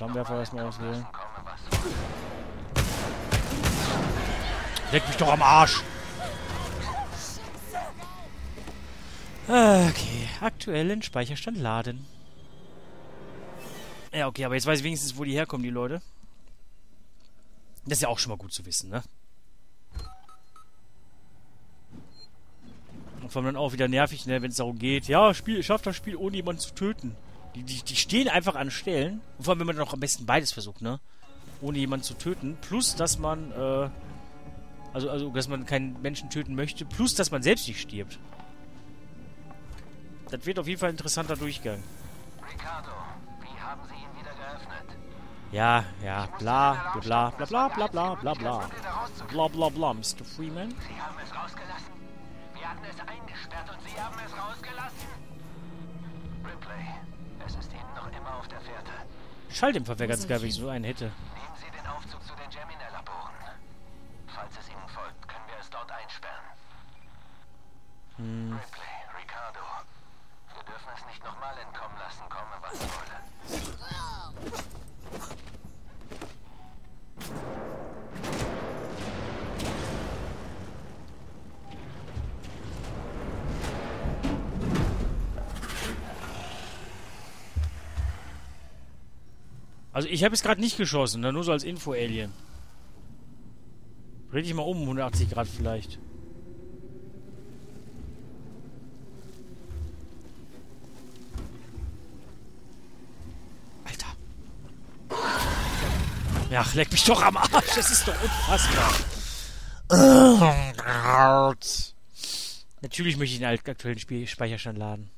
Flammenwerfer erstmal auswählen. Leck mich doch am Arsch! Okay, aktuellen Speicherstand laden. Ja, okay, aber jetzt weiß ich wenigstens, wo die herkommen, die Leute. Das ist ja auch schon mal gut zu wissen, ne? Und vor allem dann auch wieder nervig, ne, wenn es darum geht, ja, Spiel, schafft das Spiel, ohne jemanden zu töten. Die, die, die stehen einfach an Stellen. Und vor allem, wenn man dann auch am besten beides versucht, ne? Ohne jemanden zu töten. Plus, dass man, äh, also, also, dass man keinen Menschen töten möchte. Plus, dass man selbst nicht stirbt. Das wird auf jeden Fall ein interessanter Durchgang. Ricardo, wie haben Sie ihn wieder geöffnet? Ja, ja, bla, bla, bla, bla, bla, bla, bla, bla. Bla, bla, bla, Mr. Freeman. Sie haben es rausgelassen. Wir hatten es eingesperrt und Sie haben es rausgelassen. Ripley, es ist Ihnen noch immer auf der Fährte. Schalldämpfer wäre ganz geil, wenn ich so einen hätte. Nehmen Sie den Aufzug zu den Gemini-Laboren. Falls es Ihnen folgt, können wir es dort einsperren. Hm. Ripley, Ricardo, wir dürfen es nicht nochmal entkommen lassen, komme was wolle. Also ich habe es gerade nicht geschossen, ne? nur so als Info-Alien. Dreh dich mal um, 180 Grad vielleicht. Alter. Ja, leck mich doch am Arsch, das ist doch unfassbar. Natürlich möchte ich den aktuellen Spiel Speicherstand laden.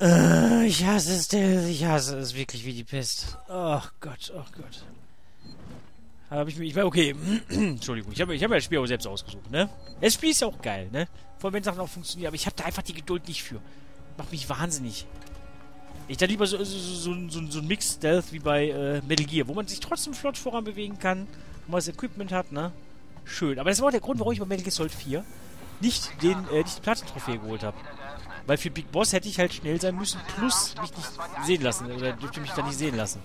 Äh, ich hasse es, Dale. Ich hasse es wirklich wie die Pest. Oh Gott, oh Gott. Habe ich mir. Ich war okay. Entschuldigung, ich habe ich hab mir das Spiel auch selbst ausgesucht, ne? Das Spiel ist ja auch geil, ne? Vor allem, wenn Sachen auch funktionieren. Aber ich habe da einfach die Geduld nicht für. Macht mich wahnsinnig. Ich da lieber so, so, so, so, so ein Mix-Stealth wie bei äh, Metal Gear, wo man sich trotzdem flott voran bewegen kann, wo man das Equipment hat, ne? Schön. Aber das war auch der Grund, warum ich bei Metal Gear Solid 4 nicht den, äh, nicht die Platin-Trophäe geholt habe. Weil für Big Boss hätte ich halt schnell sein müssen, plus mich nicht sehen lassen. Oder dürfte mich da nicht sehen lassen.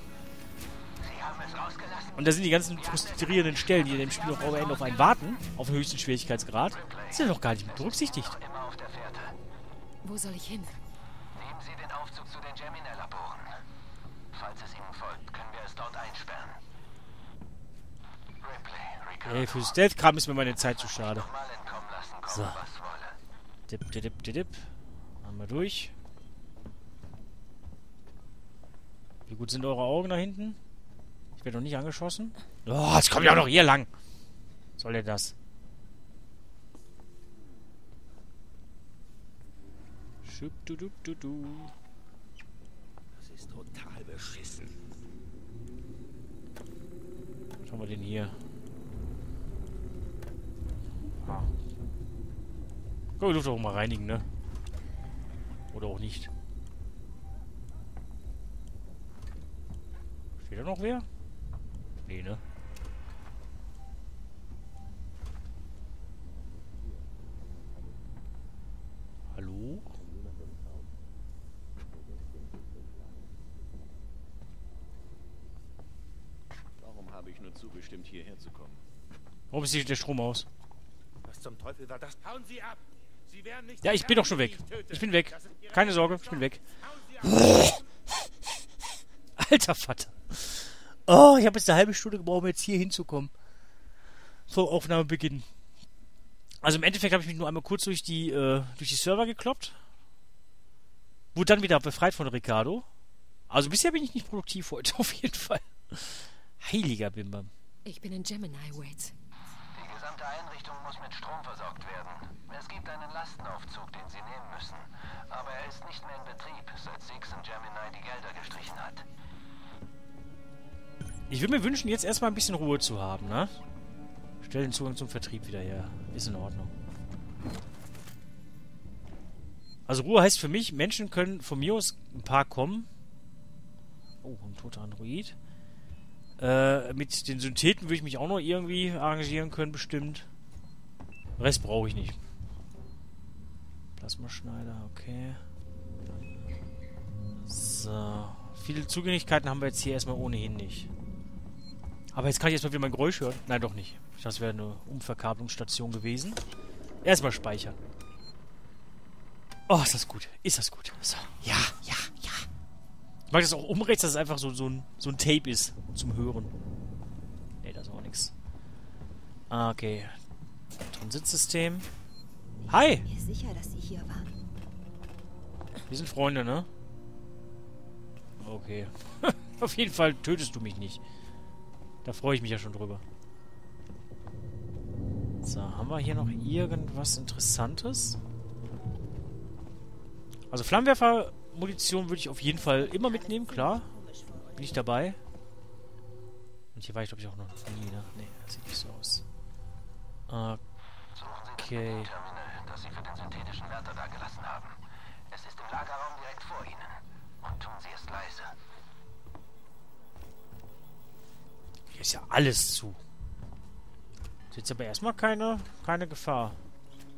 Und da sind die ganzen frustrierenden Stellen, die in dem Spiel auch am Ende auf einen warten, auf den höchsten Schwierigkeitsgrad, sind ja noch gar nicht mit berücksichtigt. Noch immer auf der Fährte. Wo soll ich hin? Nehmen Sie den Aufzug zu den Gemini-Laboren. Falls es Ihnen folgt, können wir es dort einsperren. Ripley, Ey, für Stealth-Kram ist mir meine Zeit zu schade. So. dip, dip, dip, dip. Einmal durch. Wie gut sind eure Augen da hinten? Ich werde noch nicht angeschossen. Oh, jetzt kommt ja auch noch hier lang. Soll der das? Schub, du, du, du, du. Das ist total beschissen. Was haben wir denn hier? Ah. Können wir die Luft auch mal reinigen, ne? Oder auch nicht. Steht da noch wer? Nee, ne? Hallo? Warum habe ich nur zugestimmt, hierher zu kommen? Warum ist hier der Strom aus? Was zum Teufel war das? Hauen Sie ab! Ja, ich bin doch schon weg. Ich bin weg. Keine Sorge, ich bin weg. Alter Vater. Oh, ich habe jetzt eine halbe Stunde gebraucht, um jetzt hier hinzukommen. Vor Aufnahmebeginn. Also im Endeffekt habe ich mich nur einmal kurz durch die, äh, durch die Server gekloppt. Wurde dann wieder befreit von Ricardo. Also bisher bin ich nicht produktiv heute, auf jeden Fall. Heiliger Bimbam. Ich bin in Gemini, Wade. Gesamte Einrichtung muss mit Strom versorgt werden. Es gibt einen Lastenaufzug, den Sie nehmen müssen. Aber er ist nicht mehr in Betrieb, seit Six und Gemini die Gelder gestrichen hat. Ich würde mir wünschen, jetzt erstmal ein bisschen Ruhe zu haben, ne? Stell den Zugang zum Vertrieb wieder her. Ist in Ordnung. Also Ruhe heißt für mich, Menschen können von mir aus ein paar kommen. Oh, ein toter Android. Äh, mit den Syntheten würde ich mich auch noch irgendwie arrangieren können, bestimmt. Rest brauche ich nicht. Plasmaschneider, okay. So. Viele Zugänglichkeiten haben wir jetzt hier erstmal ohnehin nicht. Aber jetzt kann ich erstmal wieder mein Geräusch hören. Nein, doch nicht. Das wäre eine Umverkabelungsstation gewesen. Erstmal speichern. Oh, ist das gut. Ist das gut. So. Ja, ja, ja. Ich mag das auch umrechts, dass es einfach so, so, ein, so ein Tape ist zum Hören. Nee, das ist auch nichts. Ah, okay. Transitsystem. Hi! Mir sicher, dass sie hier waren. Wir sind Freunde, ne? Okay. Auf jeden Fall tötest du mich nicht. Da freue ich mich ja schon drüber. So, haben wir hier noch irgendwas Interessantes? Also Flammenwerfer-Munition würde ich auf jeden Fall immer mitnehmen, klar. Bin ich dabei. Und hier war ich, glaube ich, auch noch nie, ne? Ne, das sieht nicht so aus. Okay. Das Sie für den synthetischen Wärter da haben. Es ist im Lagerraum direkt vor Ihnen. Und tun Sie es leise. Hier ist ja alles zu. Jetzt aber erstmal keine, keine Gefahr.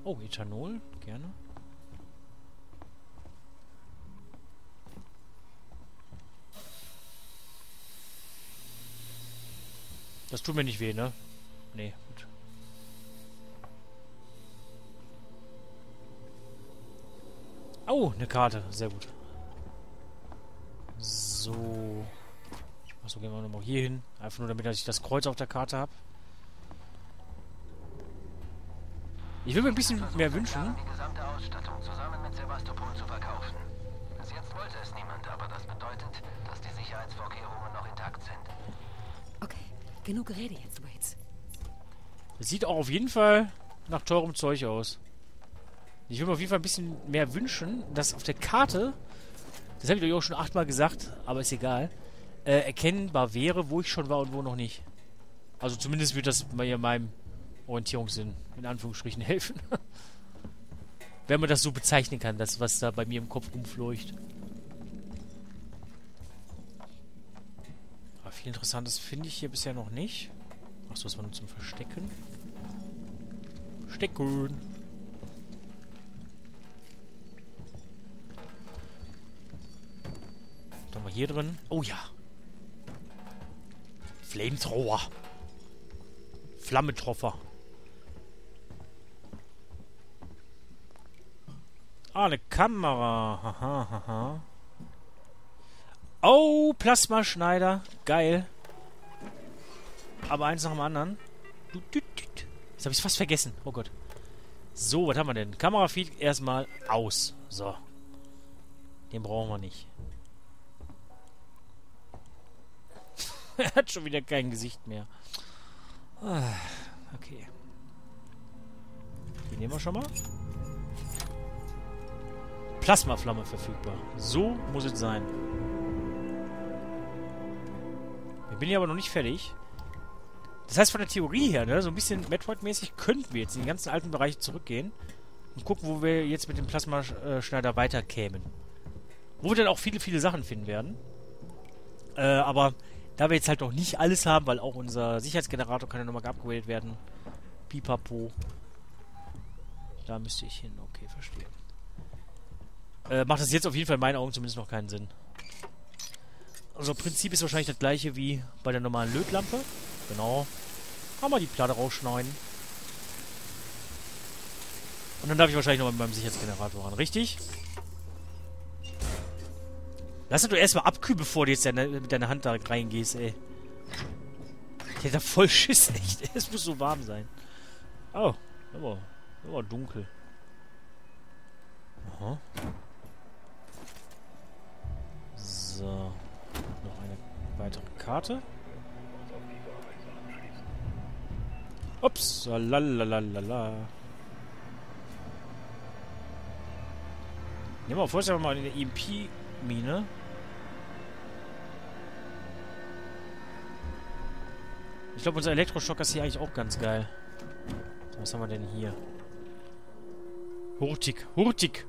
Oh, Ethanol, gerne. Das tut mir nicht weh, ne? Nee, gut. Oh, eine Karte. Sehr gut. So. Achso, gehen wir nochmal hier hin. Einfach nur, damit ich das Kreuz auf der Karte habe. Ich würde mir ein bisschen mehr wünschen. Die gesamte Ausstattung zusammen mit Sevastopol zu verkaufen. Bis jetzt wollte es niemand, aber das bedeutet, dass die Sicherheitsvorkehrungen noch intakt sind. Genug Gerede jetzt, Waits. Es sieht auch auf jeden Fall nach teurem Zeug aus. Ich würde mir auf jeden Fall ein bisschen mehr wünschen, dass auf der Karte, das habe ich euch auch schon achtmal gesagt, aber ist egal, äh, erkennbar wäre, wo ich schon war und wo noch nicht. Also zumindest wird das bei meinem Orientierungssinn in Anführungsstrichen helfen. Wenn man das so bezeichnen kann, das, was da bei mir im Kopf rumfleucht. Viel Interessantes finde ich hier bisher noch nicht. Achso, das war nur zum Verstecken. Verstecken. Was haben wir hier drin? Oh ja. Flamethrower. Flammentroffer. Ah, eine Kamera. Haha, haha. Oh, Plasmaschneider. Geil. Aber eins nach dem anderen. Jetzt habe ich fast vergessen. Oh Gott. So, was haben wir denn? Kamerafeed erstmal aus. So. Den brauchen wir nicht. er hat schon wieder kein Gesicht mehr. Ah, okay. Die nehmen wir schon mal. Plasmaflamme verfügbar. So muss es sein. Ich bin hier aber noch nicht fertig. Das heißt, von der Theorie her, ne, so ein bisschen Metroid-mäßig, könnten wir jetzt in die ganzen alten Bereiche zurückgehen und gucken, wo wir jetzt mit dem Plasmaschneider weiterkämen. Wo wir dann auch viele, viele Sachen finden werden. Äh, aber da wir jetzt halt noch nicht alles haben, weil auch unser Sicherheitsgenerator kann ja nochmal geupgradet werden. Pipapo. Da müsste ich hin. Okay, verstehe. Äh, macht das jetzt auf jeden Fall in meinen Augen zumindest noch keinen Sinn. Also Prinzip ist wahrscheinlich das gleiche wie bei der normalen Lötlampe. Genau. Kann man die Platte rausschneiden. Und dann darf ich wahrscheinlich nochmal mit meinem Sicherheitsgenerator ran. Richtig? Lass doch erstmal abkühlen, bevor du jetzt deine, mit deiner Hand da reingehst, ey. Ich hätte da voll Schiss, echt. Es muss so warm sein. Oh, aber, aber dunkel. Aha. So. Weitere Karte. Ups, lalalala. Nehmen wir vorher mal eine EMP-Mine. Ich glaube, unser Elektroschocker ist hier eigentlich auch ganz geil. Was haben wir denn hier? Hurtig, hurtig!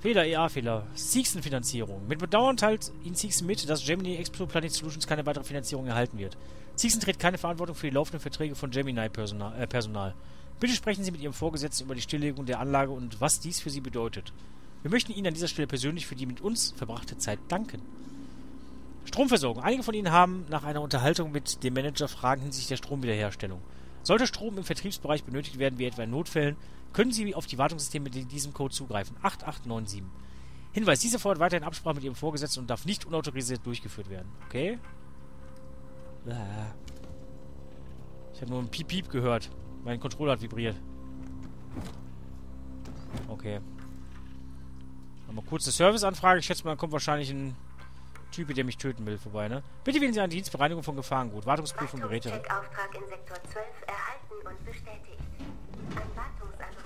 Fehler, EA-Fehler. Siexen-Finanzierung. Mit Bedauern teilt Ihnen Siexen mit, dass Gemini Exoplanet Solutions keine weitere Finanzierung erhalten wird. Siexen trägt keine Verantwortung für die laufenden Verträge von Gemini-Personal. Äh, Personal. Bitte sprechen Sie mit Ihrem Vorgesetzten über die Stilllegung der Anlage und was dies für Sie bedeutet. Wir möchten Ihnen an dieser Stelle persönlich für die mit uns verbrachte Zeit danken. Stromversorgung. Einige von Ihnen haben nach einer Unterhaltung mit dem Manager Fragen hinsichtlich der Stromwiederherstellung. Sollte Strom im Vertriebsbereich benötigt werden, wie etwa in Notfällen, können Sie auf die Wartungssysteme mit diesem Code zugreifen. 8897. Hinweis, diese fordert weiterhin Absprache mit Ihrem Vorgesetzten und darf nicht unautorisiert durchgeführt werden. Okay? Ich habe nur ein Piep-Piep gehört. Mein Controller hat vibriert. Okay. Mal kurz eine Serviceanfrage. Ich schätze mal, kommt wahrscheinlich ein Typ, der mich töten will, vorbei, ne? Bitte wählen Sie einen Dienst Bereinigung von Gefahrengut. Wartungsprüfung Geräte. Wartungscheckauftrag in Sektor 12 erhalten und bestätigt. Ist unterwegs.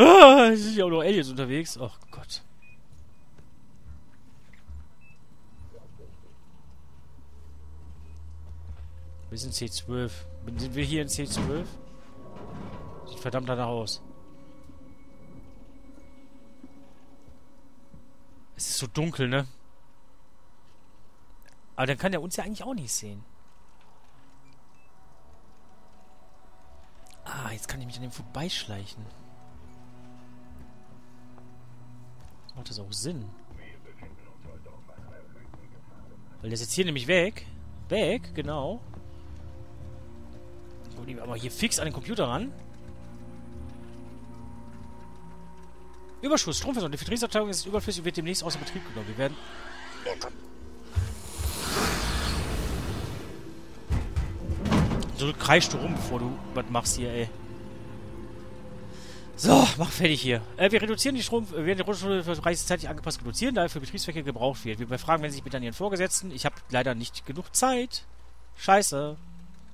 Ah, es sind ja auch noch Aliens unterwegs. Oh Gott. Wir sind C12. Sind wir hier in C12? Sieht verdammt danach aus. Es ist so dunkel, ne? Aber dann kann er uns ja eigentlich auch nicht sehen. Ah, jetzt kann ich mich an dem vorbeischleichen. Macht das auch Sinn? Weil der ist jetzt hier nämlich weg. Weg, genau. Kommen die aber hier fix an den Computer ran. Überschuss, Stromversorgung. Die Vertriebsabteilung ist überflüssig und wird demnächst außer Betrieb genommen. Wir werden... So kreischst du rum, bevor du was machst hier, ey. So, mach fertig hier. Äh, wir reduzieren die Strom, wir werden die Rundstrom für zeitlich angepasst reduzieren, da er für Betriebszwecke gebraucht wird. Wir befragen, wenn Sie sich bitte an Ihren Vorgesetzten. Ich habe leider nicht genug Zeit. Scheiße.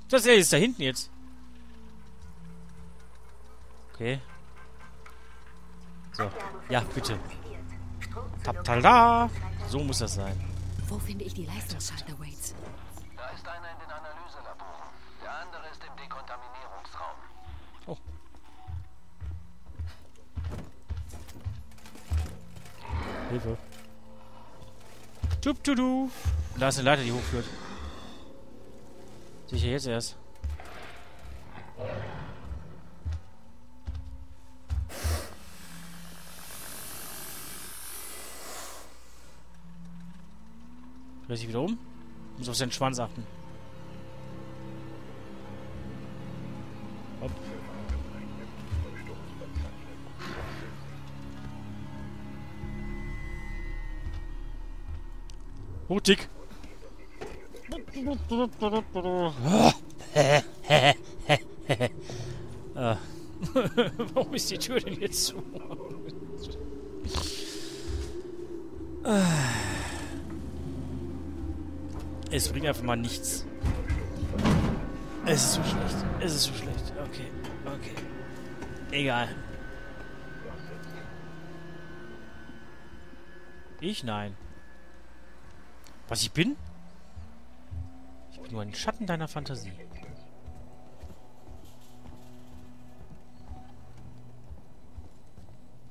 Das ist da hinten jetzt. Okay. So. Ja, bitte. Taptala. So muss das sein. Wo finde ich die Leistungsschalter, Waits? Da ist einer in den Analyselaboren. Der andere ist im Dekontaminierungsraum. Oh. Hilfe. Tup, tu, du. Da ist eine Leiter, die hochführt. Sicher jetzt erst. Dreh sich wieder um. Muss auf seinen Schwanz achten. Mutig. Ah. Warum ist die Tür denn jetzt zu? Es bringt einfach mal nichts. Es ist so schlecht. Es ist so schlecht. Okay. Okay. Egal. Ich? Nein. Was ich bin? Ich bin nur ein Schatten deiner Fantasie.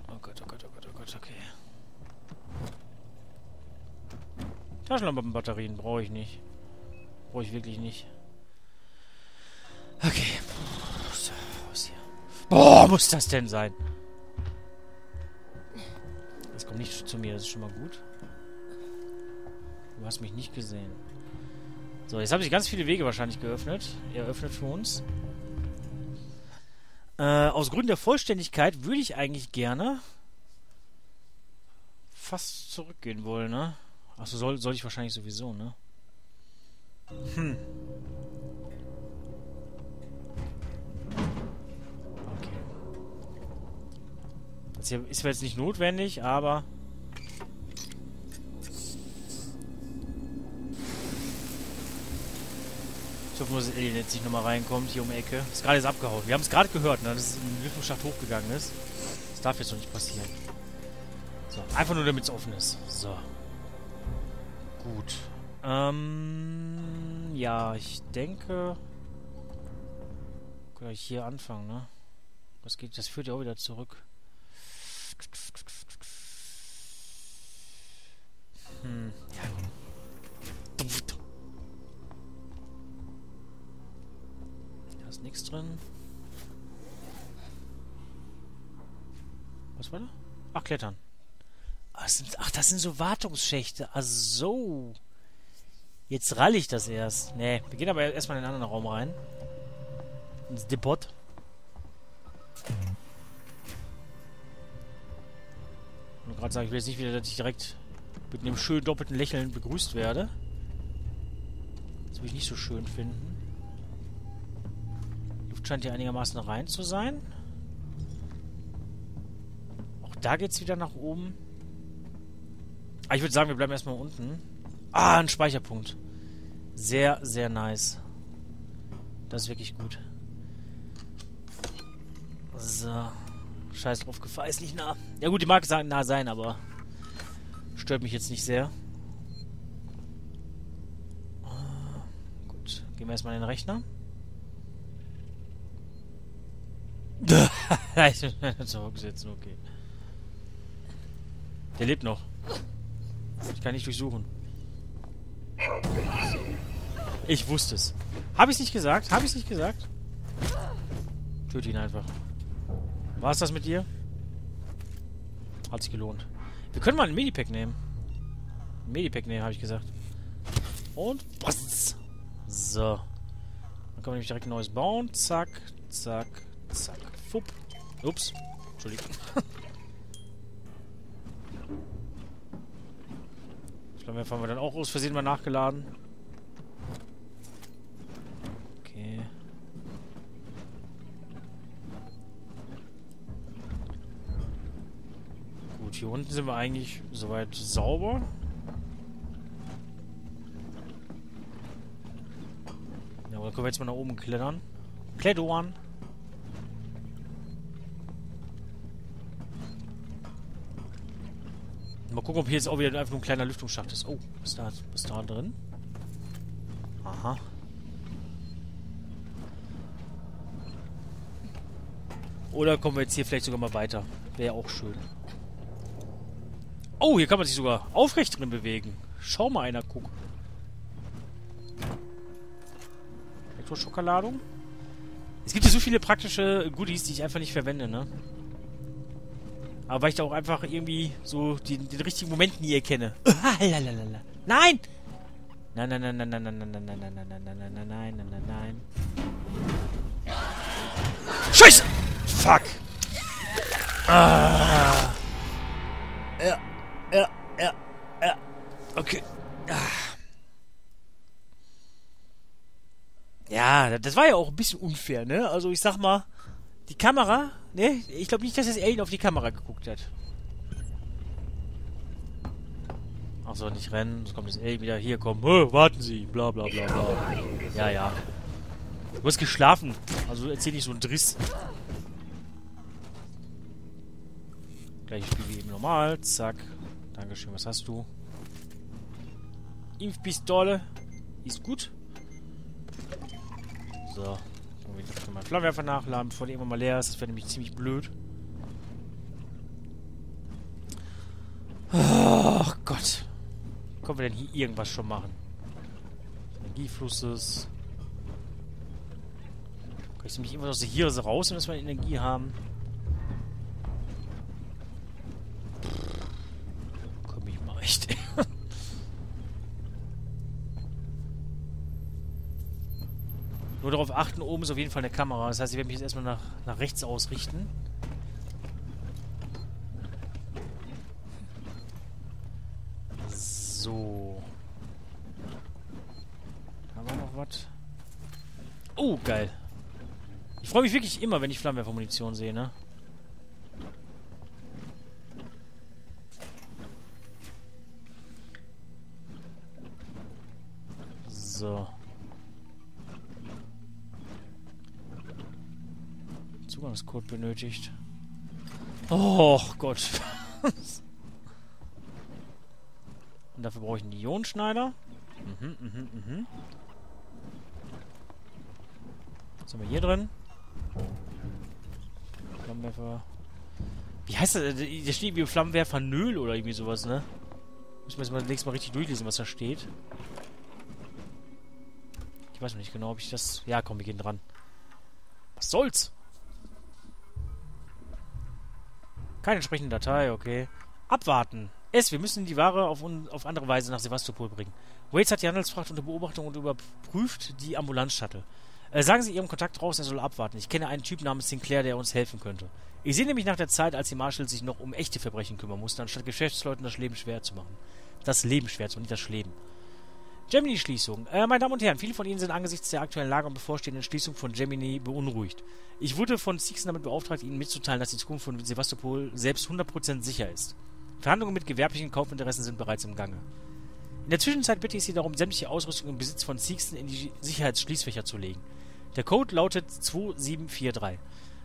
Oh Gott, oh Gott, oh Gott, oh Gott, okay. Taschenlampenbatterien brauche ich nicht. Brauche ich wirklich nicht. Okay. Boah, muss das denn sein? Das kommt nicht zu mir, das ist schon mal gut. Du hast mich nicht gesehen. So, jetzt haben sich ganz viele Wege wahrscheinlich geöffnet. Eröffnet für uns. Äh, aus Gründen der Vollständigkeit würde ich eigentlich gerne fast zurückgehen wollen, ne? Achso, soll, soll ich wahrscheinlich sowieso, ne? Hm. Okay. Das hier ist jetzt nicht notwendig, aber... Ich hoffe nur, dass Alien jetzt nicht nochmal reinkommt, hier um die Ecke. Ist gerade jetzt abgehauen. Wir haben es gerade gehört, ne, dass es im Lüftungsschacht hochgegangen ist. Das darf jetzt noch nicht passieren. So, einfach nur damit es offen ist. So. Gut. Ähm, ja, ich denke... Kann ich hier anfangen, ne? Das geht, das führt ja auch wieder zurück. Hm, ja. Ist nichts drin. Was war da? Ach, klettern. Ach, das sind, ach, das sind so Wartungsschächte. Ach so. Jetzt ralle ich das erst. Nee, wir gehen aber erstmal in den anderen Raum rein. Ins Depot. Und gerade sagen, ich will jetzt nicht wieder, dass ich direkt mit einem schönen doppelten Lächeln begrüßt werde. Das würde ich nicht so schön finden. Scheint hier einigermaßen rein zu sein. Auch da geht es wieder nach oben. Ah, ich würde sagen, wir bleiben erstmal unten. Ah, ein Speicherpunkt. Sehr, sehr nice. Das ist wirklich gut. So. Scheiß drauf, Gefahr ist nicht nah. Ja gut, die mag nah sein, aber stört mich jetzt nicht sehr. Ah, gut, gehen wir erstmal in den Rechner. Zurücksetzen, okay. Der lebt noch. Ich kann nicht durchsuchen. Ich wusste es. Habe ich nicht gesagt? Habe ich nicht gesagt? Töte ihn einfach. War es das mit dir? Hat sich gelohnt. Wir können mal ein Medipack nehmen. Ein Medipack nehmen, habe ich gesagt. Und... Bzzz. So. Dann können wir nämlich direkt ein neues bauen. Zack, zack, zack. Ups. Entschuldigung. Flammenwerfer haben wir dann auch aus Versehen mal nachgeladen. Okay. Gut, hier unten sind wir eigentlich soweit sauber. Ja, dann können wir jetzt mal nach oben klettern. Klettern! Gucken, ob hier jetzt auch wieder einfach nur ein kleiner Lüftungsschacht ist. Oh, ist da, ist da drin? Aha. Oder kommen wir jetzt hier vielleicht sogar mal weiter? Wäre auch schön. Oh, hier kann man sich sogar aufrecht drin bewegen. Schau mal einer, guck. Elektroschokoladen. Es gibt hier so viele praktische Goodies, die ich einfach nicht verwende, ne? Aber weil ich da auch einfach irgendwie so den, den richtigen Moment nie erkenne. Nein! Nein, nein, nein, nein, nein, nein, nein, nein, nein, nein, nein, nein, nein, nein, nein, nein, nein, nein. Scheiße! Fuck! Ah. Ja, ja, ja, ja. Okay. Ja, das war ja auch ein bisschen unfair, ne? Also ich sag mal, die Kamera, ne? Ich glaube nicht, dass das Alien auf die Kamera geguckt hat. Achso, nicht rennen. Jetzt kommt das Alien wieder. Hier, komm. Oh, warten Sie. Bla, bla, bla, bla. Ja, ja. Du hast geschlafen. Also erzähl nicht so einen Driss. Gleiches Spiel wie eben normal. Zack. Dankeschön. Was hast du? Impfpistole. Ist gut. So. Ich kann meinen Flammenwerfer nachladen, bevor der irgendwann mal leer ist. Das wäre nämlich ziemlich blöd. Ach Gott. Wie können wir denn hier irgendwas schon machen? Energieflusses. Kann ich nämlich immer aus hier raus, wenn wir Energie haben? Achten, oben ist auf jeden Fall eine Kamera. Das heißt, ich werde mich jetzt erstmal nach, nach rechts ausrichten. So. Haben wir noch was? Oh, geil. Ich freue mich wirklich immer, wenn ich Flammenwerfer-Munition sehe, ne? Zugangscode benötigt. Oh Gott. Und dafür brauche ich einen Ionenschneider. Mhm, mhm, mhm. Was haben wir hier drin? Flammenwerfer. Wie heißt das? Da steht wie Flammenwerfer Nöl oder irgendwie sowas, ne? Müssen wir jetzt mal nächstes Mal richtig durchlesen, was da steht. Ich weiß noch nicht genau, ob ich das... Ja, komm, wir gehen dran. Was soll's? Keine entsprechende Datei, okay. Abwarten. S, wir müssen die Ware auf, auf andere Weise nach Sevastopol bringen. Waits hat die Handelsfracht unter Beobachtung und überprüft die Ambulanzshuttle. Äh, sagen Sie Ihrem Kontakt raus, er soll abwarten. Ich kenne einen Typ namens Sinclair, der uns helfen könnte. Ich sehe nämlich nach der Zeit, als die Marshals sich noch um echte Verbrechen kümmern mussten, anstatt Geschäftsleuten das Leben schwer zu machen. Das Leben schwer zu machen, nicht das Leben. Gemini-Schließung. Äh, meine Damen und Herren, viele von Ihnen sind angesichts der aktuellen Lage und bevorstehenden Schließung von Gemini beunruhigt. Ich wurde von Sixen damit beauftragt, Ihnen mitzuteilen, dass die Zukunft von Sevastopol selbst 100% sicher ist. Verhandlungen mit gewerblichen Kaufinteressen sind bereits im Gange. In der Zwischenzeit bitte ich Sie darum, sämtliche Ausrüstung im Besitz von Sixten in die Sicherheitsschließfächer zu legen. Der Code lautet 2743.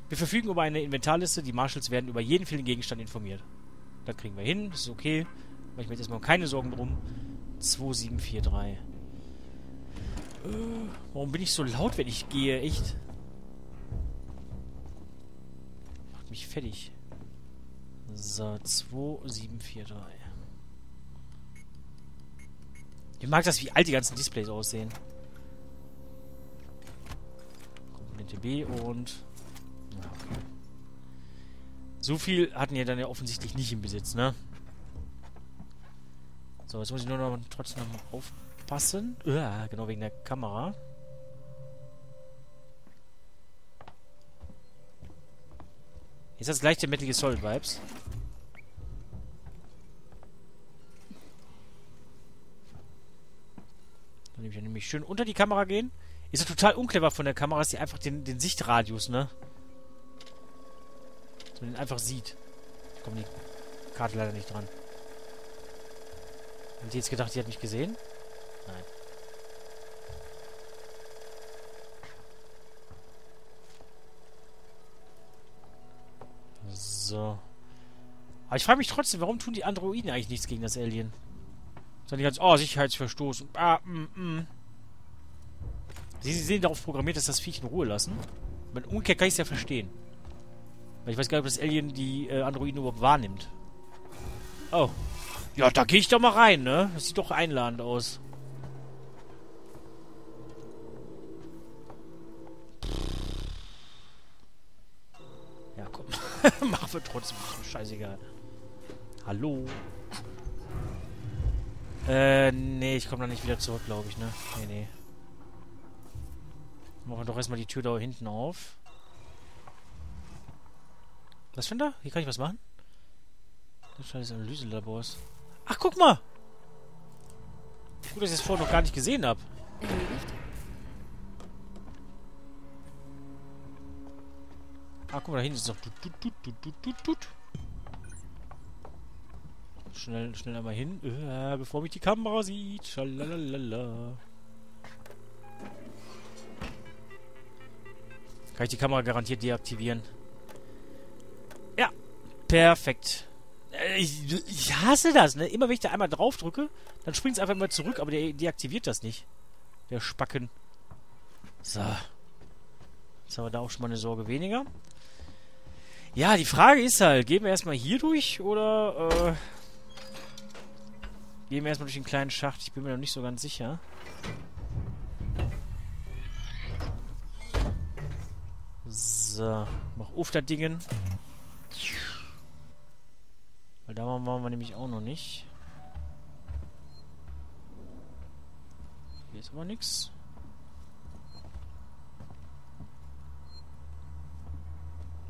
Wir verfügen über eine Inventarliste, die Marshals werden über jeden vielen Gegenstand informiert. Da kriegen wir hin, das ist okay. Mache ich mir jetzt erstmal keine Sorgen drum. 2743. Äh, warum bin ich so laut, wenn ich gehe? Echt? Macht mich fertig. So, 2743. Ich mag das, wie alt die ganzen Displays aussehen. Komponente B und... Ja, okay. So viel hatten wir dann ja offensichtlich nicht im Besitz, ne? So, jetzt muss ich nur noch trotzdem noch mal aufpassen. Uah, genau wegen der Kamera. Ist das gleiche Metal Gear Solid Vibes? Dann nehme ich nämlich schön unter die Kamera gehen. Ist ja total unclever von der Kamera, dass sie einfach den, den Sichtradius, ne? Dass man den einfach sieht. Kommt die Karte leider nicht dran. Haben die jetzt gedacht, die hat mich gesehen? Nein. So. Aber ich frage mich trotzdem, warum tun die Androiden eigentlich nichts gegen das Alien? Sondern die ganz, oh, Sicherheitsverstoß. Ah, mm, mm. Sie, sie sind darauf programmiert, dass das Viech in Ruhe lassen. Aber umgekehrt kann ich es ja verstehen. Weil ich weiß gar nicht, ob das Alien die äh, Androiden überhaupt wahrnimmt. Oh. Ja, da gehe ich doch mal rein, ne? Das sieht doch einladend aus. Ja, komm. Machen wir trotzdem. Scheißegal. Hallo? Äh, nee, ich komme da nicht wieder zurück, glaube ich, ne? Nee, nee. Machen wir doch erstmal die Tür da hinten auf. Was ein da? Hier kann ich was machen? Das ist Analyselabors. Ach, guck mal! Gut, dass ich es vorher noch gar nicht gesehen habe. Ah, guck mal, da hinten ist noch. Schnell, schnell einmal hin, äh, bevor mich die Kamera sieht. Schalalala. Kann ich die Kamera garantiert deaktivieren. Ja, perfekt. Äh, Ich, ich hasse das, ne? Immer wenn ich da einmal drauf drücke, dann springt es einfach immer zurück, aber der deaktiviert das nicht. Der Spacken. So. Jetzt haben wir da auch schon mal eine Sorge weniger. Ja, die Frage ist halt, gehen wir erstmal hier durch oder äh, gehen wir erstmal durch den kleinen Schacht? Ich bin mir noch nicht so ganz sicher. So, mach auf das Dingen. Weil da waren wir nämlich auch noch nicht. Hier ist aber nichts.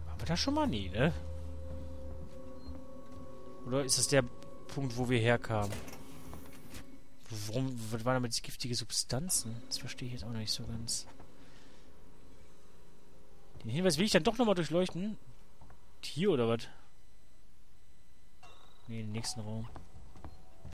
Waren wir da schon mal nie, ne? Oder ist das der Punkt, wo wir herkamen? Warum was waren damit giftige Substanzen? Das verstehe ich jetzt auch noch nicht so ganz. Den Hinweis will ich dann doch nochmal durchleuchten. Hier oder was? Ne, den nächsten Raum.